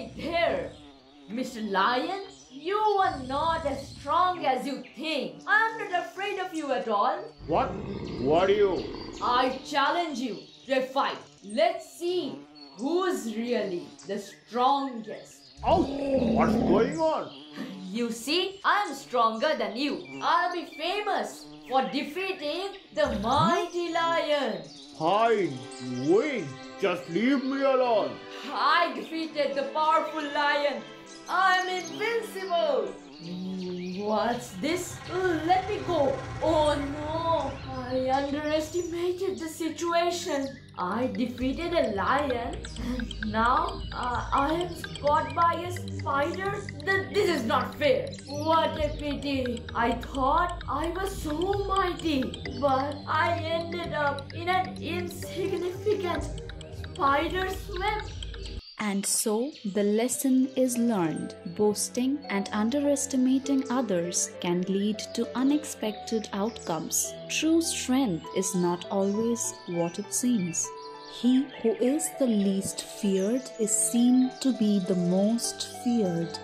Hey there, Mr. Lion. You are not as strong as you think. I'm not afraid of you at all. What? Who are you? I challenge you to a fight. Let's see who's really the strongest. Oh, what's going on? You see, I'm stronger than you. I'll be famous for defeating the mighty lion. You win. Just leave me alone. I defeated the powerful lion. I'm invincible. What's this? Let me go. I underestimated the situation. I defeated a lion and now uh, I am caught by a spider. Th- this is not fair. What a pity. I thought I was so mighty, but I ended up in an insignificant spider's web. And so the lesson is learned. Boasting and underestimating others can lead to unexpected outcomes. True strength is not always what it seems. He who is the least feared is seen to be the most feared.